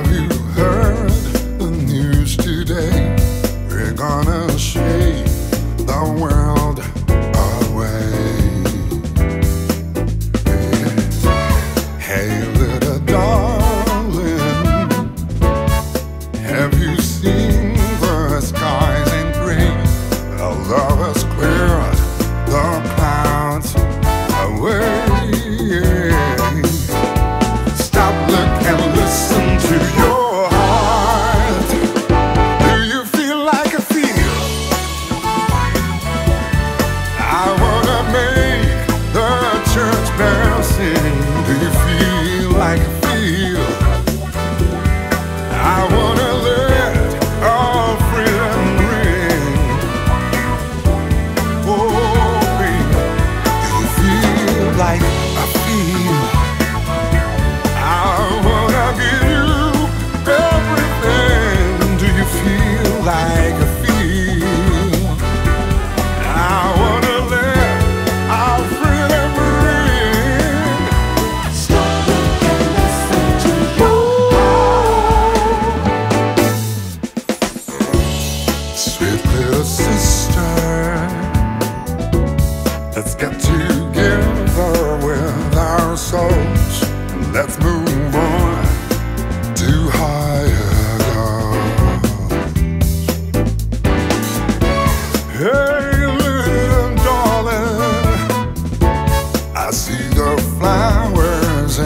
Have you heard? like sister Let's get together with our souls. And Let's move on to higher Hey little darling I see the flowers